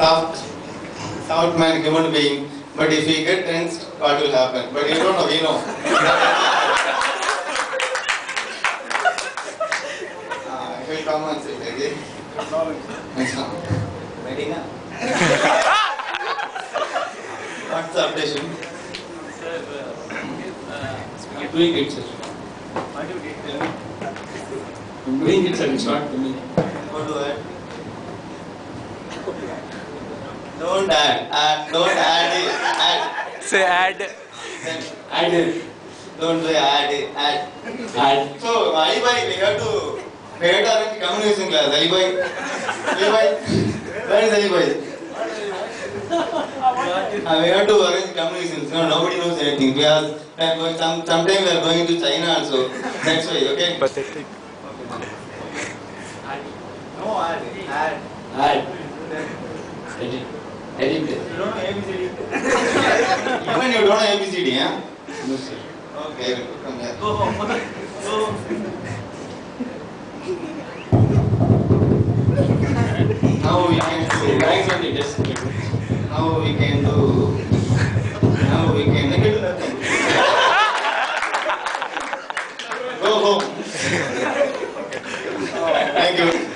soft, soft man human being. But if he get tensed, what will happen? But you don't know, we know. uh, he will come and say, okay? Ready now? What's the updation? I'm doing it, sir. I'm doing it, sir. It's not to me. What do I? Don't add, add, don't add it, add. Say add. Then I did. don't say add it, add. I So, we have to, we have to arrange communication class. Alibai, Alibai, where is Alibai? Uh, we have to arrange communications. No, nobody knows anything. We are, are going, some, sometime we are going to China also. That's why, okay? Pathetic. No, add, add. I edit. Edit. You don't know ABCD. Even you don't know ABCD, huh? No, sir. Okay, come here. Go home. Go home. now we can do drawings on the desk. Now we can do. Now we can. Go home. Thank you.